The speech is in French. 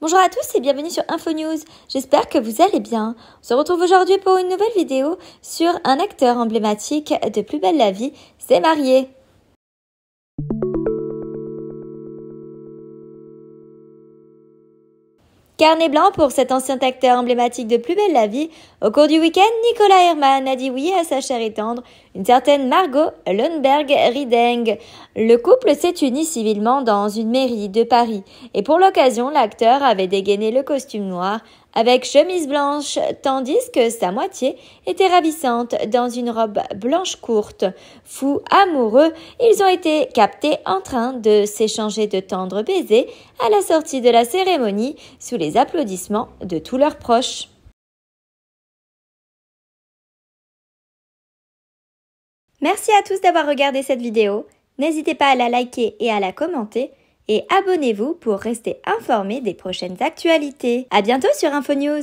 Bonjour à tous et bienvenue sur InfoNews. J'espère que vous allez bien. On se retrouve aujourd'hui pour une nouvelle vidéo sur un acteur emblématique de Plus belle la vie, c'est marié. Carnet blanc pour cet ancien acteur emblématique de Plus belle la vie. Au cours du week-end, Nicolas Herman a dit oui à sa chère et tendre, une certaine Margot Lundberg-Rideng. Le couple s'est uni civilement dans une mairie de Paris et pour l'occasion, l'acteur avait dégainé le costume noir avec chemise blanche, tandis que sa moitié était ravissante dans une robe blanche courte. Fous amoureux, ils ont été captés en train de s'échanger de tendres baisers à la sortie de la cérémonie sous les applaudissements de tous leurs proches. Merci à tous d'avoir regardé cette vidéo. N'hésitez pas à la liker et à la commenter et abonnez-vous pour rester informé des prochaines actualités. À bientôt sur InfoNews.